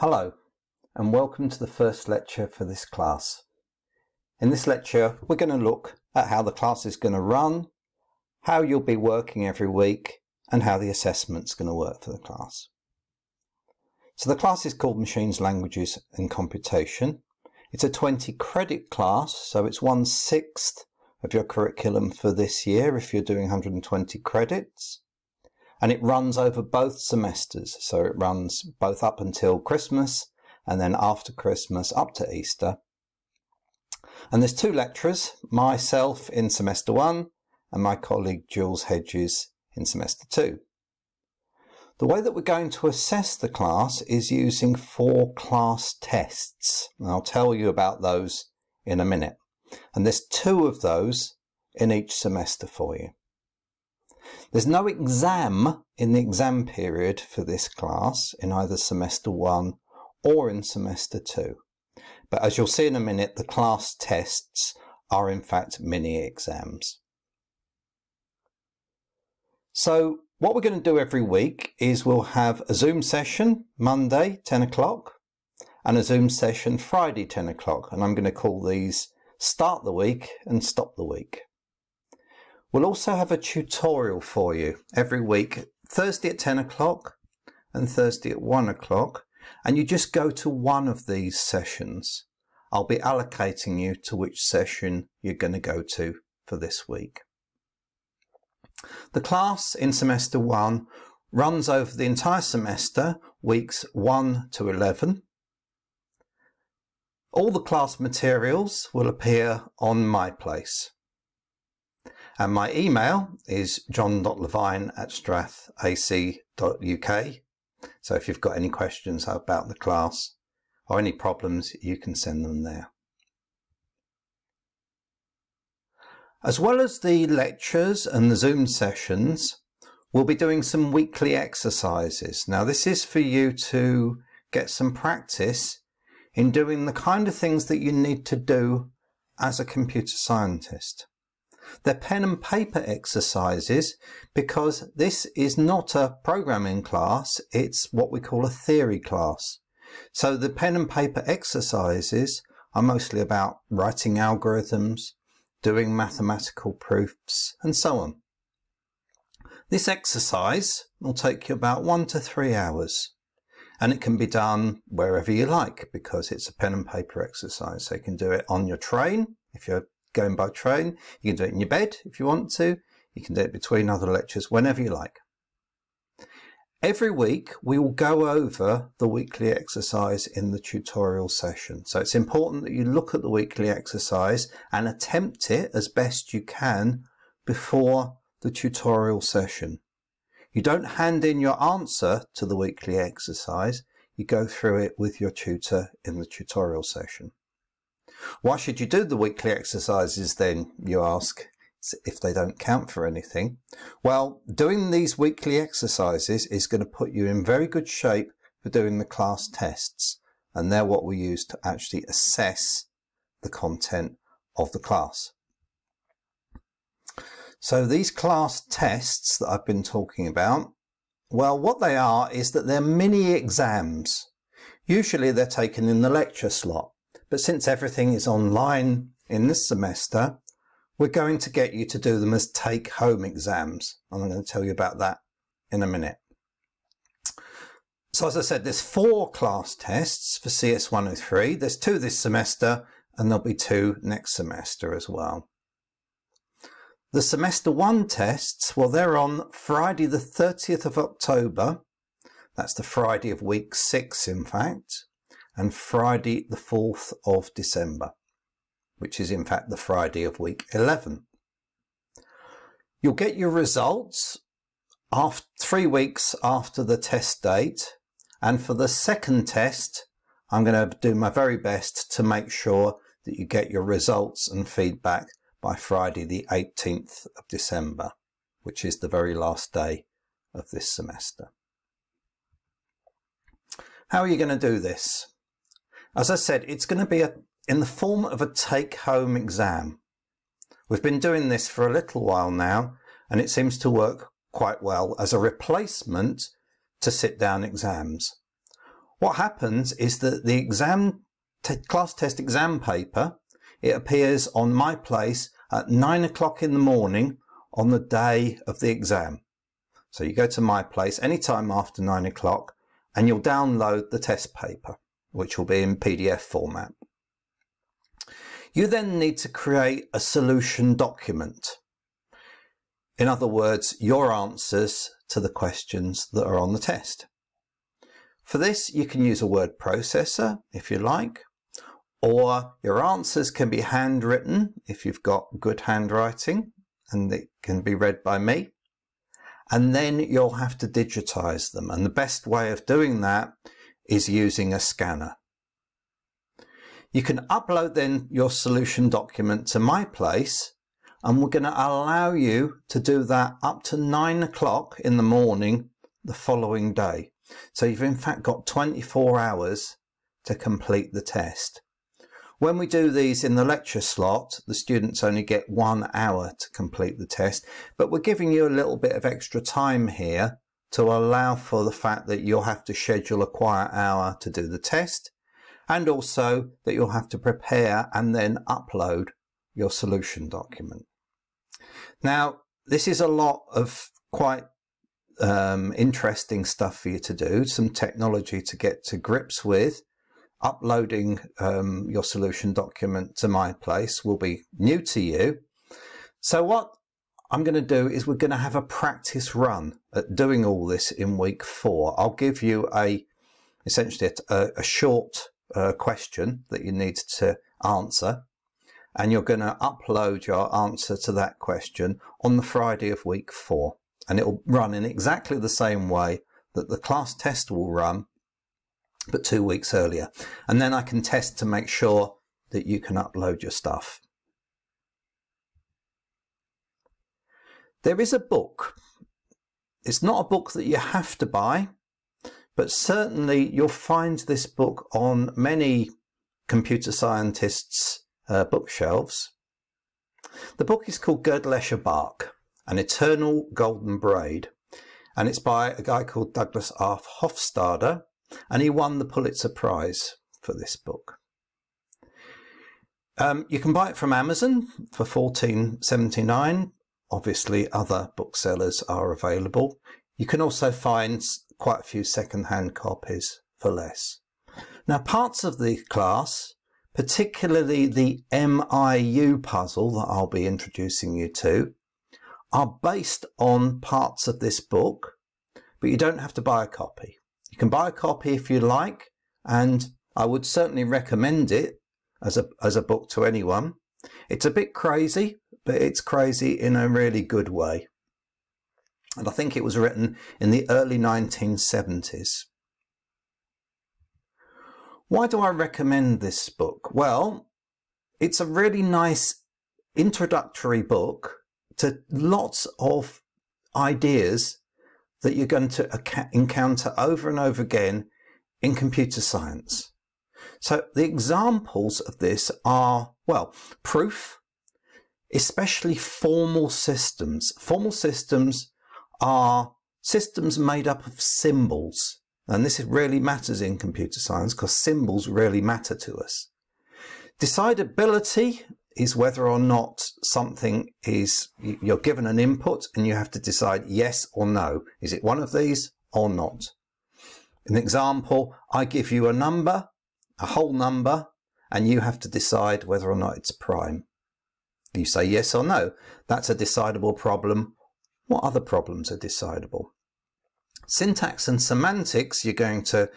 Hello and welcome to the first lecture for this class. In this lecture we're going to look at how the class is going to run, how you'll be working every week and how the assessment's going to work for the class. So the class is called Machines, Languages and Computation. It's a 20 credit class so it's one sixth of your curriculum for this year if you're doing 120 credits and it runs over both semesters. So it runs both up until Christmas and then after Christmas up to Easter. And there's two lecturers, myself in semester one and my colleague Jules Hedges in semester two. The way that we're going to assess the class is using four class tests. And I'll tell you about those in a minute. And there's two of those in each semester for you. There's no exam in the exam period for this class in either semester one or in semester two. But as you'll see in a minute, the class tests are in fact mini exams. So what we're going to do every week is we'll have a Zoom session Monday, 10 o'clock, and a Zoom session Friday, 10 o'clock. And I'm going to call these Start the Week and Stop the Week. We'll also have a tutorial for you every week, Thursday at 10 o'clock and Thursday at 1 o'clock, and you just go to one of these sessions. I'll be allocating you to which session you're going to go to for this week. The class in semester 1 runs over the entire semester, weeks 1 to 11. All the class materials will appear on MyPlace. And my email is john.levine at strathac.uk. So if you've got any questions about the class or any problems, you can send them there. As well as the lectures and the Zoom sessions, we'll be doing some weekly exercises. Now this is for you to get some practice in doing the kind of things that you need to do as a computer scientist. They're pen and paper exercises because this is not a programming class, it's what we call a theory class. So the pen and paper exercises are mostly about writing algorithms, doing mathematical proofs, and so on. This exercise will take you about one to three hours and it can be done wherever you like because it's a pen and paper exercise. So you can do it on your train if you're going by train. You can do it in your bed if you want to. You can do it between other lectures whenever you like. Every week we will go over the weekly exercise in the tutorial session. So it's important that you look at the weekly exercise and attempt it as best you can before the tutorial session. You don't hand in your answer to the weekly exercise, you go through it with your tutor in the tutorial session. Why should you do the weekly exercises then, you ask, if they don't count for anything? Well, doing these weekly exercises is going to put you in very good shape for doing the class tests. And they're what we use to actually assess the content of the class. So these class tests that I've been talking about, well, what they are is that they're mini exams. Usually they're taken in the lecture slot. But since everything is online in this semester, we're going to get you to do them as take-home exams. I'm going to tell you about that in a minute. So as I said, there's four class tests for CS103. There's two this semester and there'll be two next semester as well. The semester one tests, well, they're on Friday the 30th of October. That's the Friday of week six, in fact and Friday the 4th of December, which is in fact the Friday of week 11. You'll get your results after three weeks after the test date. And for the second test, I'm going to do my very best to make sure that you get your results and feedback by Friday the 18th of December, which is the very last day of this semester. How are you going to do this? As I said, it's going to be a, in the form of a take-home exam. We've been doing this for a little while now, and it seems to work quite well as a replacement to sit-down exams. what happens is that the exam class test exam paper, it appears on my place at nine o'clock in the morning on the day of the exam. So you go to my place anytime after nine o'clock and you'll download the test paper, which will be in PDF format. You then need to create a solution document. In other words, your answers to the questions that are on the test. For this, you can use a word processor if you like, or your answers can be handwritten if you've got good handwriting and it can be read by me. And then you'll have to digitize them. And the best way of doing that is using a scanner. You can upload then your solution document to my place and we're going to allow you to do that up to nine o'clock in the morning the following day. So you've in fact got 24 hours to complete the test. When we do these in the lecture slot, the students only get one hour to complete the test, but we're giving you a little bit of extra time here to allow for the fact that you'll have to schedule a quiet hour to do the test and also that you'll have to prepare and then upload your solution document. Now, this is a lot of quite um, interesting stuff for you to do, some technology to get to grips with, uploading um, your solution document to my place will be new to you. So what I'm going to do is we're going to have a practice run at doing all this in week four. I'll give you a essentially a, a short uh, question that you need to answer and you're going to upload your answer to that question on the Friday of week four and it will run in exactly the same way that the class test will run but two weeks earlier. And then I can test to make sure that you can upload your stuff. There is a book. It's not a book that you have to buy, but certainly you'll find this book on many computer scientists' uh, bookshelves. The book is called Gödel Escher Bach, An Eternal Golden Braid, and it's by a guy called Douglas R. Hofstadter, and he won the Pulitzer Prize for this book. Um, you can buy it from Amazon for fourteen seventy nine. Obviously, other booksellers are available. You can also find quite a few second-hand copies for less. Now, parts of the class, particularly the MIU puzzle that I'll be introducing you to, are based on parts of this book, but you don't have to buy a copy. You can buy a copy if you like, and I would certainly recommend it as a, as a book to anyone. It's a bit crazy, but it's crazy in a really good way. And I think it was written in the early 1970s. Why do I recommend this book? Well, it's a really nice introductory book to lots of ideas that you're going to encounter over and over again in computer science. So the examples of this are, well, proof, especially formal systems. Formal systems are systems made up of symbols. And this really matters in computer science because symbols really matter to us. Decidability is whether or not something is, you're given an input and you have to decide yes or no. Is it one of these or not? An example, I give you a number, a whole number, and you have to decide whether or not it's prime. You say yes or no. That's a decidable problem. What other problems are decidable? Syntax and semantics you're going to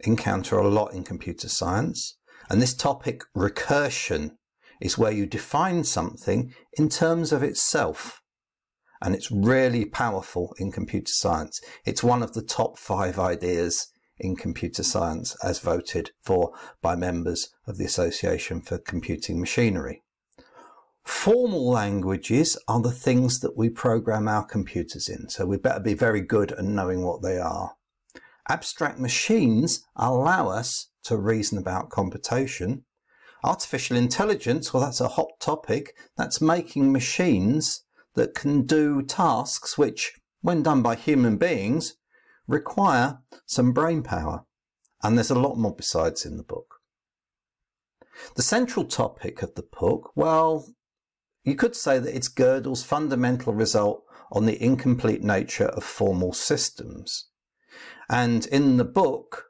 encounter a lot in computer science. And this topic, recursion, is where you define something in terms of itself. And it's really powerful in computer science. It's one of the top five ideas in computer science as voted for by members of the Association for Computing Machinery. Formal languages are the things that we program our computers in, so we better be very good at knowing what they are. Abstract machines allow us to reason about computation, Artificial intelligence, well, that's a hot topic. That's making machines that can do tasks which, when done by human beings, require some brain power. and there's a lot more besides in the book. The central topic of the book, well, you could say that it's Gödel's fundamental result on the incomplete nature of formal systems. And in the book,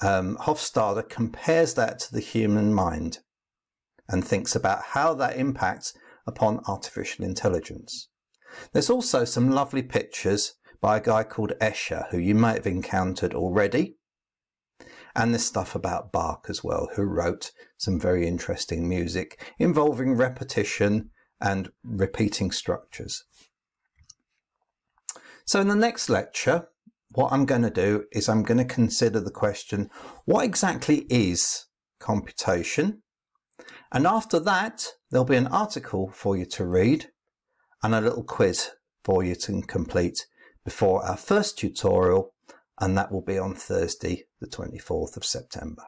um, Hofstadter compares that to the human mind and thinks about how that impacts upon artificial intelligence. There's also some lovely pictures by a guy called Escher, who you might have encountered already. And this stuff about Bach as well, who wrote some very interesting music involving repetition and repeating structures. So in the next lecture, what I'm going to do is I'm going to consider the question, what exactly is computation? And after that, there'll be an article for you to read and a little quiz for you to complete before our first tutorial, and that will be on Thursday, the 24th of September.